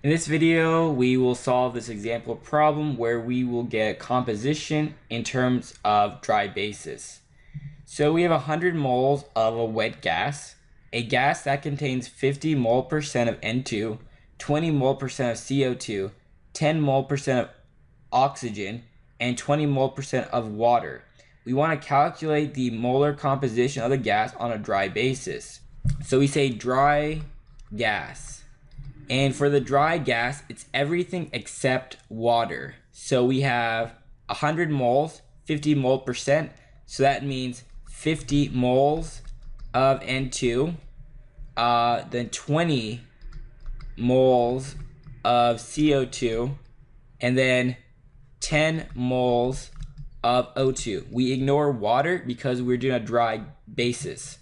In this video, we will solve this example problem where we will get composition in terms of dry basis. So we have 100 moles of a wet gas, a gas that contains 50 mole percent of N2, 20 mole percent of CO2, 10 mole percent of oxygen, and 20 mole percent of water. We want to calculate the molar composition of the gas on a dry basis. So we say dry gas. And for the dry gas, it's everything except water. So we have 100 moles, 50 mole percent. So that means 50 moles of N2, uh, then 20 moles of CO2, and then 10 moles of O2. We ignore water because we're doing a dry basis.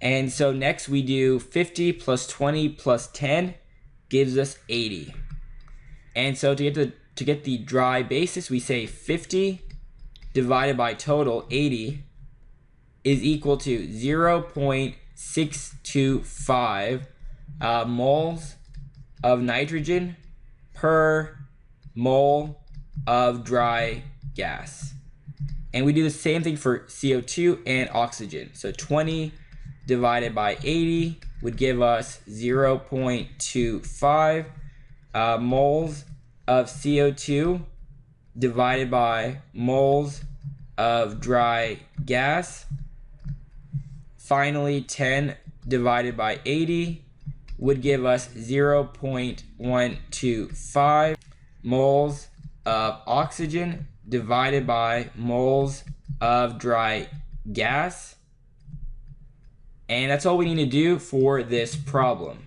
And so next we do 50 plus 20 plus 10 gives us 80. And so to get the to get the dry basis, we say 50 divided by total 80 is equal to 0.625 uh, moles of nitrogen per mole of dry gas. And we do the same thing for CO2 and oxygen. So 20 divided by 80 would give us 0.25 uh, moles of CO2 divided by moles of dry gas. Finally, 10 divided by 80 would give us 0.125 moles of oxygen divided by moles of dry gas. And that's all we need to do for this problem.